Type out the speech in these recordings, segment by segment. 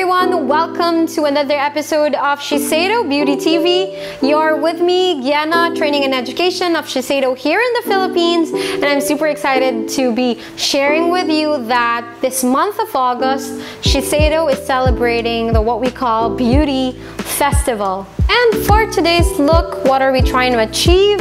everyone, welcome to another episode of Shiseido Beauty TV. You're with me, Gienah, Training and Education of Shiseido here in the Philippines, and I'm super excited to be sharing with you that this month of August, Shiseido is celebrating the what we call Beauty Festival. And for today's look, what are we trying to achieve?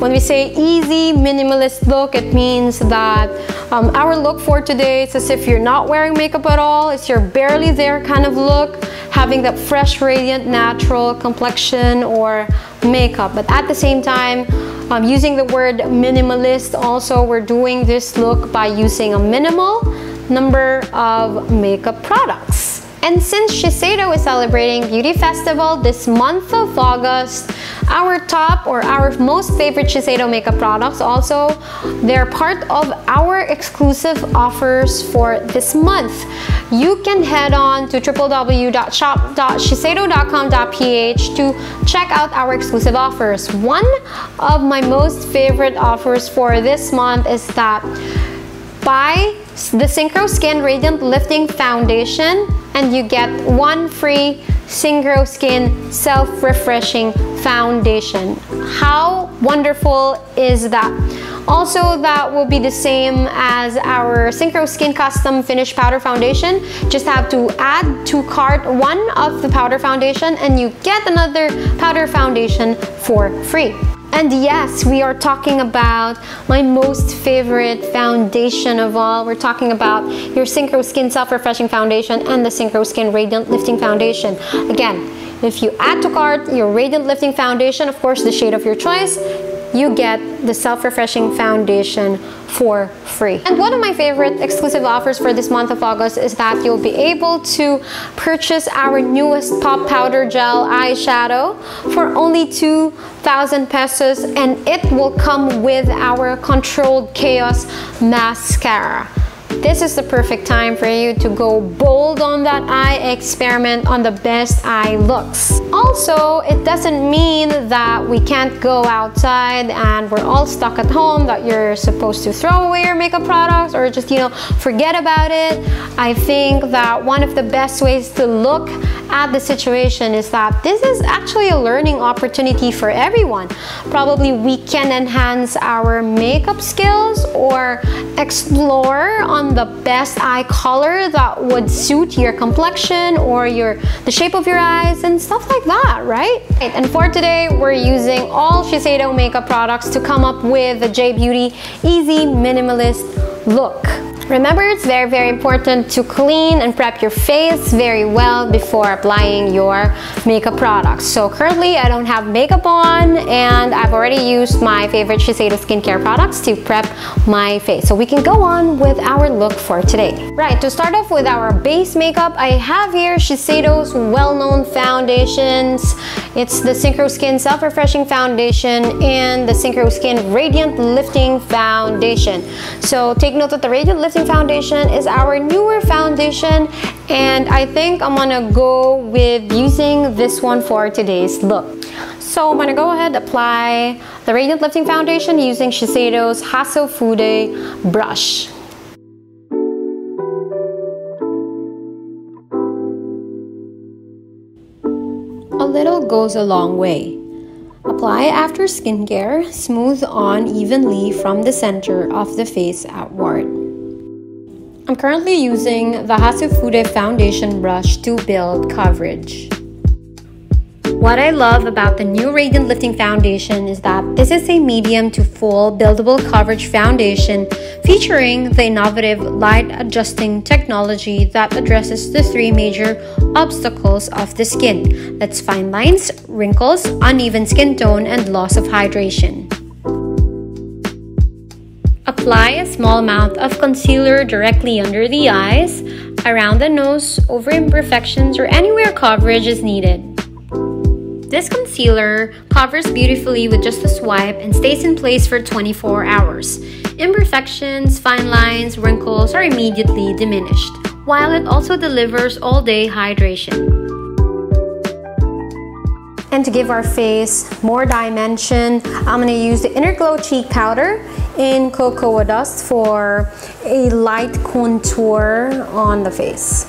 When we say easy, minimalist look, it means that um, our look for today is as if you're not wearing makeup at all, it's your barely there kind of look, having that fresh, radiant, natural complexion or makeup. But at the same time, um, using the word minimalist, also we're doing this look by using a minimal number of makeup products. And since Shiseido is celebrating Beauty Festival this month of August, our top or our most favorite Shiseido makeup products also, they're part of our exclusive offers for this month. You can head on to www.shop.shiseido.com.ph to check out our exclusive offers. One of my most favorite offers for this month is that buy the Synchro Skin Radiant Lifting Foundation and you get one free Synchro Skin Self-Refreshing Foundation. How wonderful is that? Also, that will be the same as our Synchro Skin Custom Finish Powder Foundation. Just have to add to cart one of the powder foundation and you get another powder foundation for free. And yes, we are talking about my most favorite foundation of all. We're talking about your Synchro Skin Self-Refreshing Foundation and the Synchro Skin Radiant Lifting Foundation. Again, if you add to cart your Radiant Lifting Foundation, of course the shade of your choice, you get the self-refreshing foundation for free. And one of my favorite exclusive offers for this month of August is that you'll be able to purchase our newest Pop Powder Gel eyeshadow for only 2,000 pesos and it will come with our Controlled Chaos mascara. This is the perfect time for you to go bold on that eye, experiment on the best eye looks. Also, it doesn't mean that we can't go outside and we're all stuck at home, that you're supposed to throw away your makeup products or just, you know, forget about it. I think that one of the best ways to look at the situation is that this is actually a learning opportunity for everyone. Probably we can enhance our makeup skills or explore on the best eye color that would suit your complexion or your the shape of your eyes and stuff like that, right? And for today, we're using all Shiseido makeup products to come up with the J Beauty Easy Minimalist look. Remember, it's very, very important to clean and prep your face very well before applying your makeup products. So currently, I don't have makeup on and I've already used my favorite Shiseido skincare products to prep my face. So we can go on with our look for today. Right, to start off with our base makeup, I have here Shiseido's well-known foundations. It's the Synchro Skin Self-Refreshing Foundation and the Synchro Skin Radiant Lifting Foundation. So take note that the Radiant Lifting foundation is our newer foundation and I think I'm gonna go with using this one for today's look. So I'm gonna go ahead apply the Radiant Lifting Foundation using Shiseido's Hasu Fude brush. A little goes a long way. Apply after skincare, smooth on evenly from the center of the face outward. I'm currently using the Hasu Fude foundation brush to build coverage. What I love about the new Radiant Lifting Foundation is that this is a medium to full buildable coverage foundation featuring the innovative light adjusting technology that addresses the three major obstacles of the skin. That's fine lines, wrinkles, uneven skin tone, and loss of hydration. Apply a small amount of concealer directly under the eyes, around the nose, over imperfections, or anywhere coverage is needed. This concealer covers beautifully with just a swipe and stays in place for 24 hours. Imperfections, fine lines, wrinkles are immediately diminished, while it also delivers all-day hydration. And to give our face more dimension, I'm gonna use the Inner Glow Cheek Powder in Cocoa Dusk for a light contour on the face.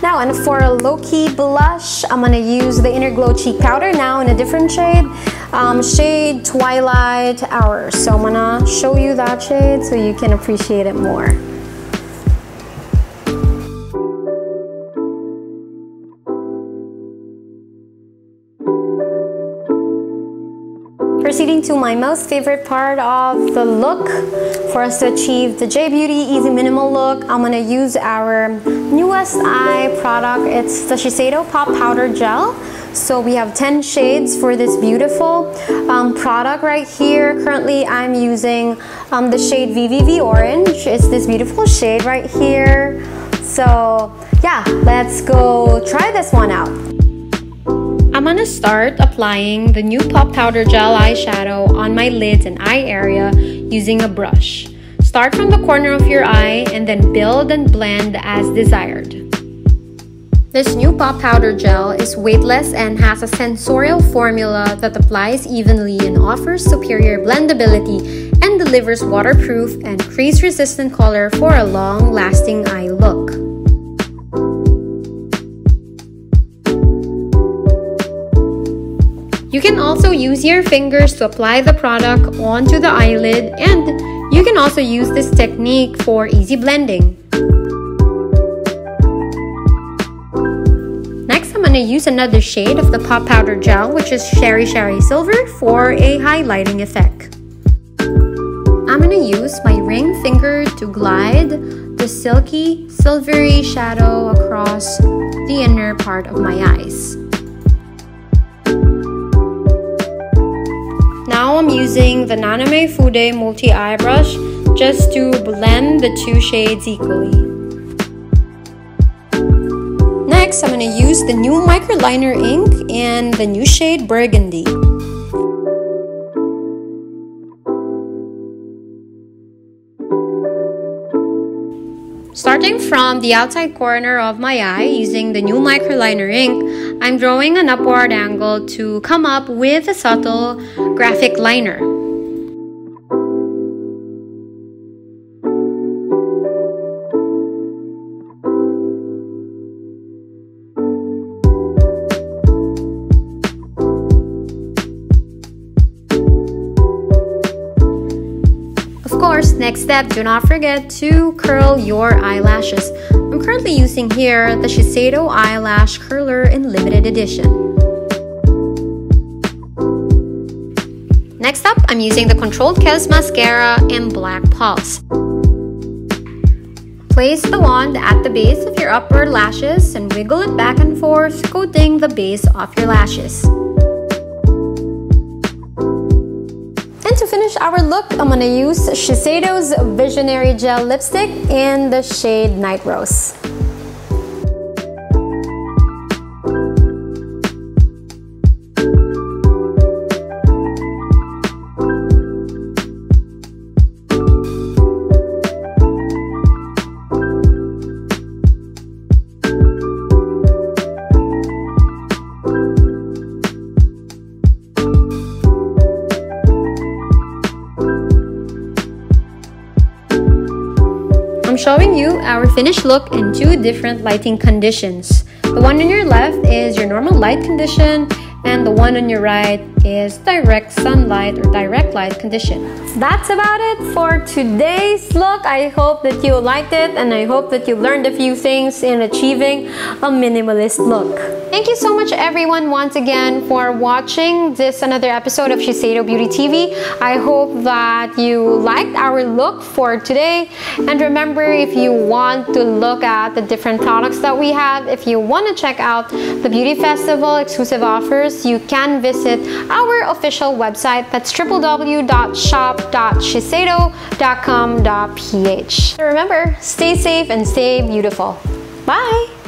Now, and for a low-key blush, I'm gonna use the Inner Glow Cheek Powder now in a different shade um, shade Twilight Hour. So I'm gonna show you that shade so you can appreciate it more. Proceeding to my most favorite part of the look for us to achieve the J Beauty Easy Minimal look, I'm gonna use our newest eye product. It's the Shiseido Pop Powder Gel. So we have 10 shades for this beautiful um, product right here. Currently I'm using um, the shade Vivivi Orange. It's this beautiful shade right here. So yeah, let's go try this one out. I'm gonna start applying the new Pop Powder Gel eyeshadow on my lids and eye area using a brush. Start from the corner of your eye and then build and blend as desired. This new Pop Powder Gel is weightless and has a sensorial formula that applies evenly and offers superior blendability and delivers waterproof and crease-resistant color for a long-lasting eye look. You can also use your fingers to apply the product onto the eyelid and you can also use this technique for easy blending. Next, I'm going to use another shade of the Pop Powder Gel, which is Shari Shari Silver, for a highlighting effect. I'm going to use my ring finger to glide the silky, silvery shadow across the inner part of my eyes. Using the Naname Fude Multi-Eye Brush just to blend the two shades equally. Next, I'm going to use the new microliner ink and the new shade Burgundy. Starting from the outside corner of my eye using the new microliner ink, I'm drawing an upward angle to come up with a subtle graphic liner. Step, do not forget to curl your eyelashes. I'm currently using here the Shiseido Eyelash Curler in limited edition. Next up, I'm using the Controlled Chaos Mascara in Black Pulse. Place the wand at the base of your upper lashes and wiggle it back and forth, coating the base of your lashes. To finish our look, I'm gonna use Shiseido's VisionAiry Gel Lipstick in the shade Night Rose. Showing you our finished look in two different lighting conditions. The one on your left is your normal light condition and the one on your right is direct sunlight or direct light condition. That's about it for today's look. I hope that you liked it and I hope that you learned a few things in achieving a minimalist look. Thank you so much everyone once again for watching this another episode of Shiseido Beauty TV. I hope that you liked our look for today. And remember, if you want to look at the different products that we have, if you want to check out the Beauty Festival exclusive offers, you can visit our official website. That's www.shop.shiseido.com.ph. Remember, stay safe and stay beautiful. Bye!